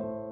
you.